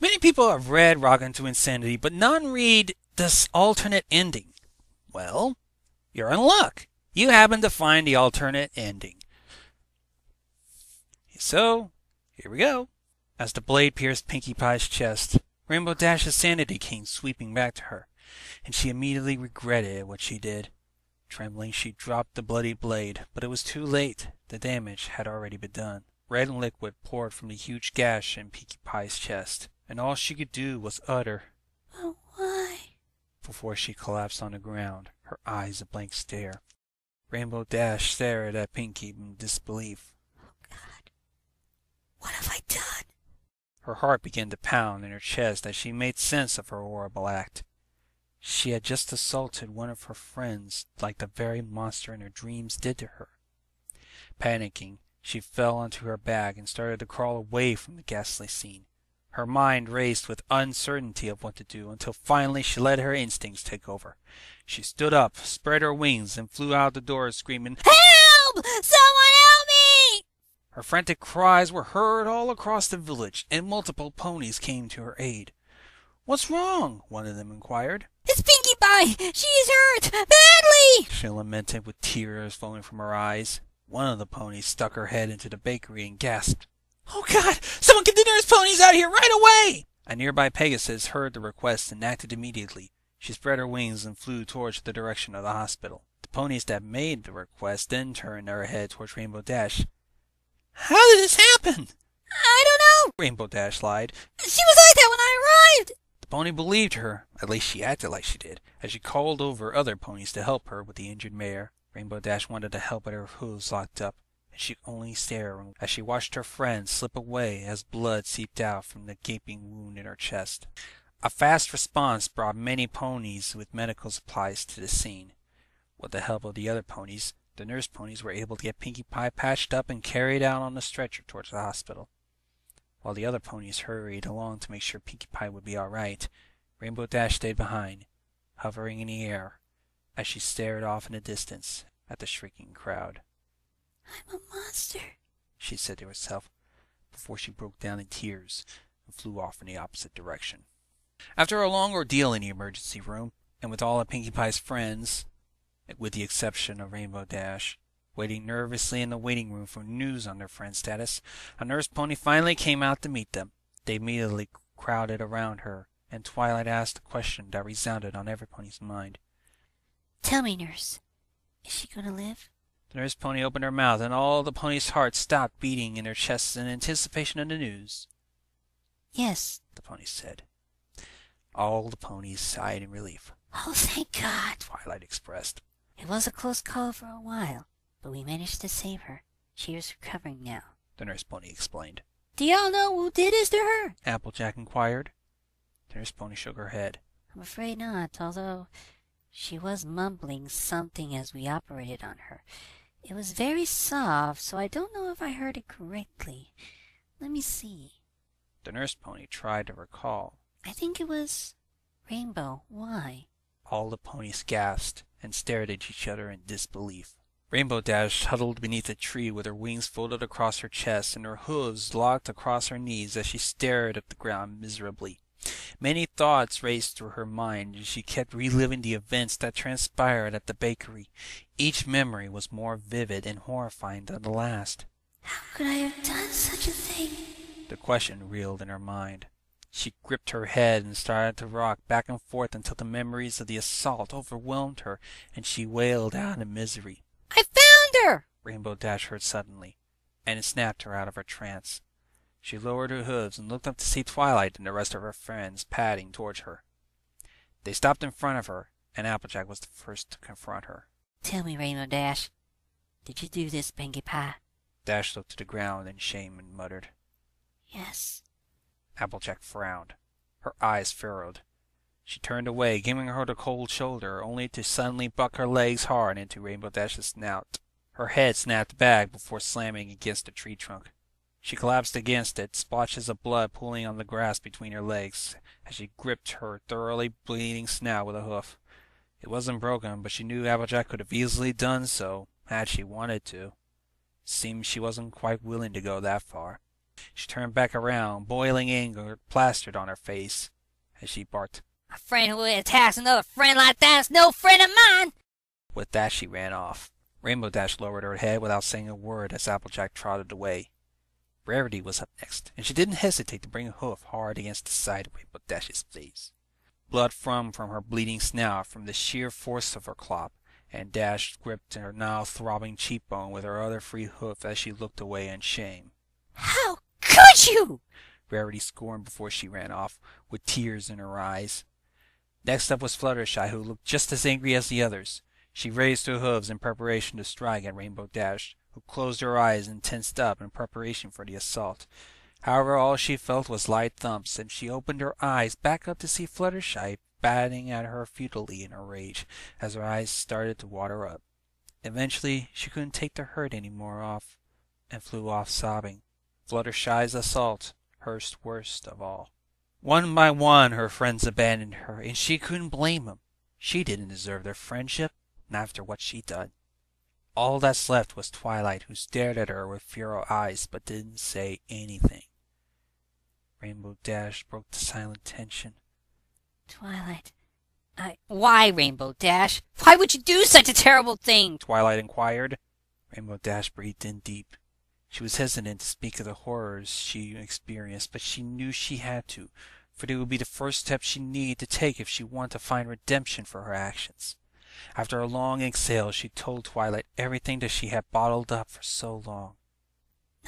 Many people have read Rocket to Insanity, but none read this alternate ending. Well, you're in luck. You happen to find the alternate ending. So, here we go. As the blade pierced Pinkie Pie's chest, Rainbow Dash's sanity came sweeping back to her, and she immediately regretted what she did. Trembling, she dropped the bloody blade, but it was too late. The damage had already been done. Red liquid poured from the huge gash in Pinkie Pie's chest, and all she could do was utter, "But why?" before she collapsed on the ground, her eyes a blank stare. Rainbow Dash stared at Pinkie in disbelief. Oh, God. What have I done? Her heart began to pound in her chest as she made sense of her horrible act. She had just assaulted one of her friends like the very monster in her dreams did to her. Panicking, she fell onto her back and started to crawl away from the ghastly scene. Her mind raced with uncertainty of what to do until finally she let her instincts take over. She stood up, spread her wings, and flew out the door screaming, Help! Someone help me! Her frantic cries were heard all across the village, and multiple ponies came to her aid. What's wrong? one of them inquired. It's Pinkie Pie! She's hurt! Badly! She lamented with tears flowing from her eyes. One of the ponies stuck her head into the bakery and gasped, Oh God! Someone get the nearest ponies out here right away! A nearby Pegasus heard the request and acted immediately. She spread her wings and flew towards the direction of the hospital. The ponies that made the request then turned their head towards Rainbow Dash. How did this happen? I don't know! Rainbow Dash lied. She was like that when I arrived! The pony believed her, at least she acted like she did, as she called over other ponies to help her with the injured mare. Rainbow Dash wanted to help, but her hooves locked up, and she could only stare as she watched her friend slip away as blood seeped out from the gaping wound in her chest. A fast response brought many ponies with medical supplies to the scene. With the help of the other ponies, the nurse ponies were able to get Pinkie Pie patched up and carried out on a stretcher towards the hospital. While the other ponies hurried along to make sure Pinkie Pie would be all right, Rainbow Dash stayed behind, hovering in the air, as she stared off in the distance at the shrieking crowd. I'm a monster, she said to herself before she broke down in tears and flew off in the opposite direction. After a long ordeal in the emergency room, and with all of Pinkie Pie's friends, with the exception of Rainbow Dash, waiting nervously in the waiting room for news on their friend's status, a nurse pony finally came out to meet them. They immediately crowded around her, and Twilight asked a question that resounded on every pony's mind. Tell me, nurse, is she going to live? The nurse pony opened her mouth, and all the ponies' hearts stopped beating in their chests in anticipation of the news. Yes, the pony said. All the ponies sighed in relief. Oh, thank God, Twilight expressed. It was a close call for a while, but we managed to save her. She is recovering now. The nurse pony explained. Do y'all know who did this to her? Applejack inquired. The nurse pony shook her head. I'm afraid not, although she was mumbling something as we operated on her. It was very soft, so I don't know if I heard it correctly. Let me see. The nurse pony tried to recall. I think it was Rainbow. Why? All the ponies gasped and stared at each other in disbelief. Rainbow Dash huddled beneath a tree with her wings folded across her chest and her hooves locked across her knees as she stared at the ground miserably. Many thoughts raced through her mind as she kept reliving the events that transpired at the bakery. Each memory was more vivid and horrifying than the last. How could I have done such a thing? The question reeled in her mind. She gripped her head and started to rock back and forth until the memories of the assault overwhelmed her and she wailed out in misery. I found her! Rainbow Dash heard suddenly, and it snapped her out of her trance. She lowered her hooves and looked up to see Twilight and the rest of her friends padding towards her. They stopped in front of her, and Applejack was the first to confront her. Tell me, Rainbow Dash, did you do this, Pinkie Pie? Dash looked to the ground in shame and muttered. Yes. Applejack frowned. Her eyes furrowed. She turned away, giving her the cold shoulder, only to suddenly buck her legs hard into Rainbow Dash's snout. Her head snapped back before slamming against a tree trunk. She collapsed against it, splotches of blood pooling on the grass between her legs, as she gripped her thoroughly bleeding snout with a hoof. It wasn't broken, but she knew Applejack could have easily done so, had she wanted to. It seemed she wasn't quite willing to go that far. She turned back around, boiling anger plastered on her face, as she barked. A friend who attacks another friend like that's no friend of mine! With that, she ran off. Rainbow Dash lowered her head without saying a word as Applejack trotted away. Rarity was up next, and she didn't hesitate to bring a hoof hard against the side of Rainbow Dash's face. Blood flowed from her bleeding snout from the sheer force of her clop, and Dash gripped her now throbbing cheekbone with her other free hoof as she looked away in shame. How could you? Rarity scorned before she ran off, with tears in her eyes. Next up was Fluttershy, who looked just as angry as the others. She raised her hooves in preparation to strike at Rainbow Dash, who closed her eyes and tensed up in preparation for the assault. However, all she felt was light thumps, and she opened her eyes back up to see Fluttershy batting at her futilely in her rage, as her eyes started to water up. Eventually, she couldn't take the hurt any more off, and flew off sobbing. Fluttershy's assault, hers worst of all. One by one, her friends abandoned her, and she couldn't blame them. She didn't deserve their friendship, not after what she'd done. All that's left was Twilight, who stared at her with feral eyes but didn't say anything. Rainbow Dash broke the silent tension. Twilight, I. Why, Rainbow Dash? Why would you do such a terrible thing? Twilight inquired. Rainbow Dash breathed in deep. She was hesitant to speak of the horrors she experienced, but she knew she had to, for they would be the first step she needed to take if she wanted to find redemption for her actions. After a long exhale, she told Twilight everything that she had bottled up for so long.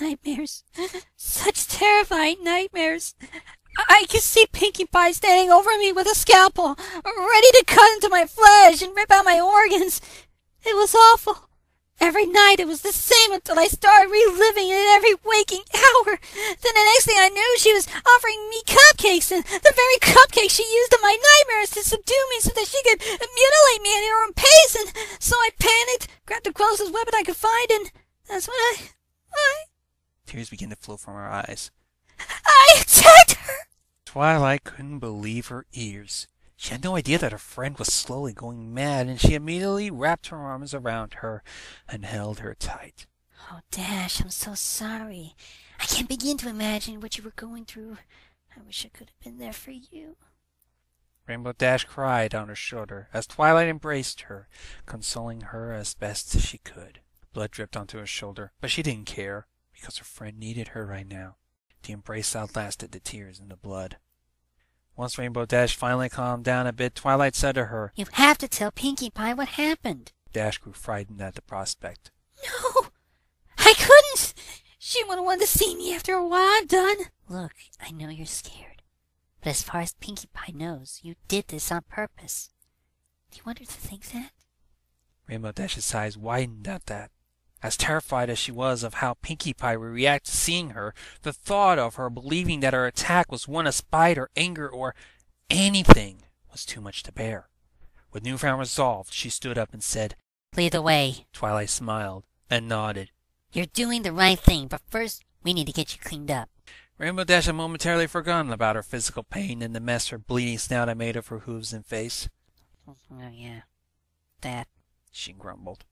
Nightmares. Such terrifying nightmares. I could see Pinkie Pie standing over me with a scalpel, ready to cut into my flesh and rip out my organs. It was awful. Every night it was the same until I started reliving it every waking hour. Then the next thing I knew, she was offering me cupcakes, and the very cupcakes she used in my nightmares to subdue me so that she could mutilate me at her own pace. And so I panicked, grabbed the closest weapon I could find, and that's when I, I, Tears began to flow from her eyes. I attacked her. Twilight couldn't believe her ears. She had no idea that her friend was slowly going mad, and she immediately wrapped her arms around her and held her tight. Oh, Dash, I'm so sorry. I can't begin to imagine what you were going through. I wish I could have been there for you. Rainbow Dash cried on her shoulder as Twilight embraced her, consoling her as best she could. Blood dripped onto her shoulder, but she didn't care, because her friend needed her right now. The embrace outlasted the tears and the blood. Once Rainbow Dash finally calmed down a bit, Twilight said to her, You have to tell Pinkie Pie what happened. Dash grew frightened at the prospect. No, I couldn't. She wouldn't want to see me after what I've done. Look, I know you're scared. But as far as Pinkie Pie knows, you did this on purpose. Do you want her to think that? Rainbow Dash's eyes widened at that. As terrified as she was of how Pinkie Pie would react to seeing her, the thought of her believing that her attack was one of spite or anger or anything was too much to bear. With newfound resolve, she stood up and said, Lead the way. Twilight smiled and nodded. You're doing the right thing, but first we need to get you cleaned up. Rainbow Dash had momentarily forgotten about her physical pain and the mess her bleeding snout had made of her hooves and face. Oh, yeah. That. She grumbled.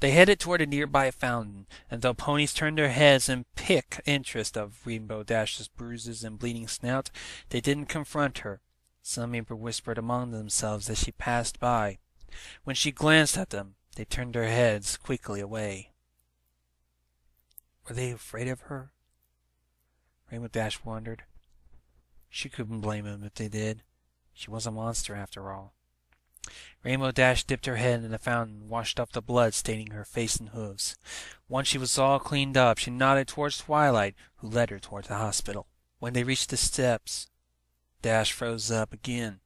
They headed toward a nearby fountain, and though ponies turned their heads in pique interest of Rainbow Dash's bruises and bleeding snout, they didn't confront her. Some even whispered among themselves as she passed by. When she glanced at them, they turned their heads quickly away. Were they afraid of her? Rainbow Dash wondered. She couldn't blame them if they did. She was a monster after all. Rainbow Dash dipped her head in the fountain and washed off the blood staining her face and hooves. Once she was all cleaned up, she nodded towards Twilight, who led her toward the hospital. When they reached the steps, Dash froze up again.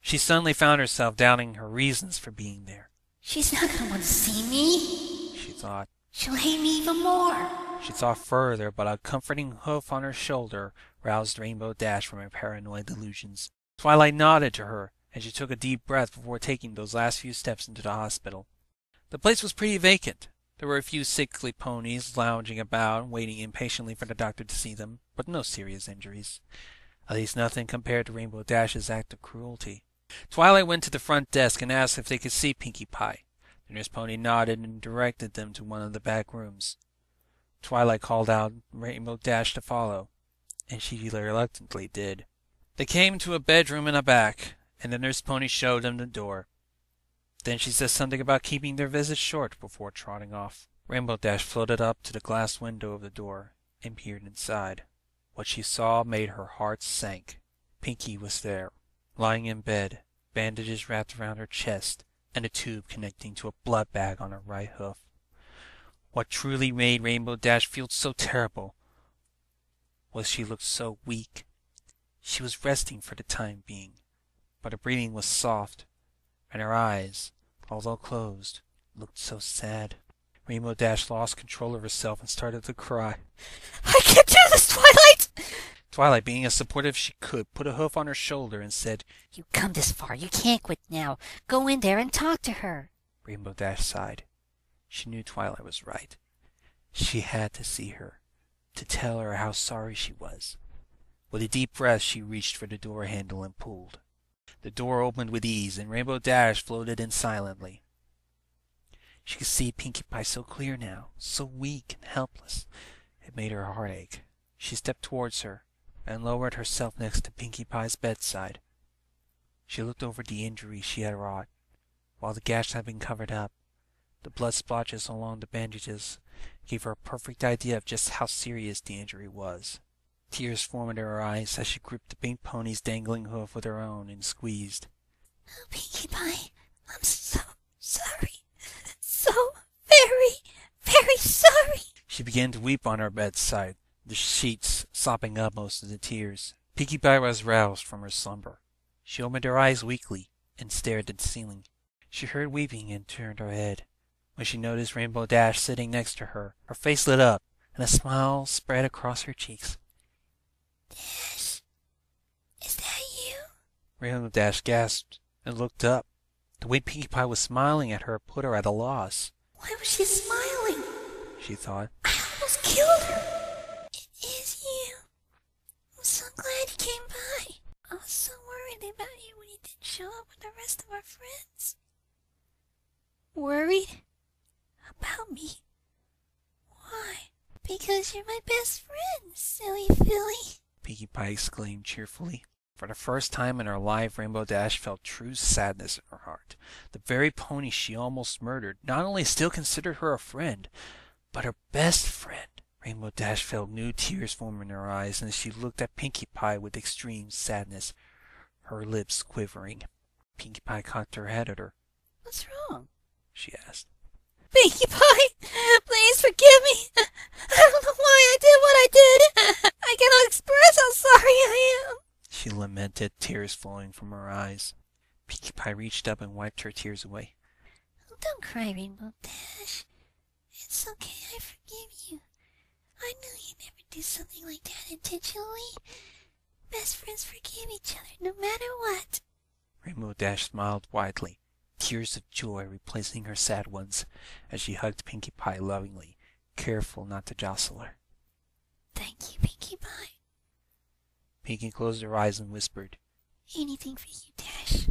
She suddenly found herself doubting her reasons for being there. She's not gonna want to see me. She thought. She'll hate me even more. She thought further, but a comforting hoof on her shoulder roused Rainbow Dash from her paranoid delusions. Twilight nodded to her, and she took a deep breath before taking those last few steps into the hospital. The place was pretty vacant. There were a few sickly ponies lounging about, waiting impatiently for the doctor to see them, but no serious injuries. At least nothing compared to Rainbow Dash's act of cruelty. Twilight went to the front desk and asked if they could see Pinkie Pie. The nurse pony nodded and directed them to one of the back rooms. Twilight called out, Rainbow Dash to follow, and she reluctantly did. They came to a bedroom in a back, and the nurse pony showed them the door. Then she said something about keeping their visit short before trotting off. Rainbow Dash floated up to the glass window of the door and peered inside. What she saw made her heart sink. Pinkie was there, lying in bed, bandages wrapped around her chest, and a tube connecting to a blood bag on her right hoof. What truly made Rainbow Dash feel so terrible was she looked so weak. She was resting for the time being, but her breathing was soft, and her eyes, although closed, looked so sad. Rainbow Dash lost control of herself and started to cry. I can't do this, Twilight! Twilight, being as supportive as she could, put a hoof on her shoulder and said, You come this far. You can't quit now. Go in there and talk to her. Rainbow Dash sighed. She knew Twilight was right. She had to see her, to tell her how sorry she was. With a deep breath, she reached for the door handle and pulled. The door opened with ease, and Rainbow Dash floated in silently. She could see Pinkie Pie so clear now, so weak and helpless. It made her heart ache. She stepped towards her and lowered herself next to Pinkie Pie's bedside. She looked over the injury she had wrought. While the gash had been covered up, the blood splotches along the bandages gave her a perfect idea of just how serious the injury was. Tears formed in her eyes as she gripped the pink pony's dangling hoof with her own and squeezed. Oh, Pinkie Pie, I'm so sorry. So very, very sorry. She began to weep on her bedside, the sheets sopping up most of the tears. Pinkie Pie was roused from her slumber. She opened her eyes weakly and stared at the ceiling. She heard weeping and turned her head. When she noticed Rainbow Dash sitting next to her, her face lit up and a smile spread across her cheeks. Dash, is that you? Rainbow Dash gasped and looked up. The way Pinkie Pie was smiling at her put her at a loss. Why was she smiling? She thought. I almost killed her. It is you. I'm so glad you came by. I was so worried about you when you didn't show up with the rest of our friends. Worried? About me? Why? Because you're my best friend, silly filly. Pinkie Pie exclaimed cheerfully. For the first time in her life, Rainbow Dash felt true sadness in her heart. The very pony she almost murdered not only still considered her a friend, but her best friend. Rainbow Dash felt new tears form in her eyes as she looked at Pinkie Pie with extreme sadness, her lips quivering. Pinkie Pie cocked her head at her. What's wrong? she asked. Pinkie Pie, please forgive me. I don't know why I did what I did. I cannot express how sorry I am. She lamented, tears flowing from her eyes. Pinkie Pie reached up and wiped her tears away. Oh, don't cry, Rainbow Dash. It's okay, I forgive you. I knew you'd never do something like that intentionally. Best friends forgive each other no matter what. Rainbow Dash smiled widely, tears of joy replacing her sad ones, as she hugged Pinkie Pie lovingly, careful not to jostle her. Thank you, Pinkie Pie. Pinkie closed her eyes and whispered, Anything for you, Dash.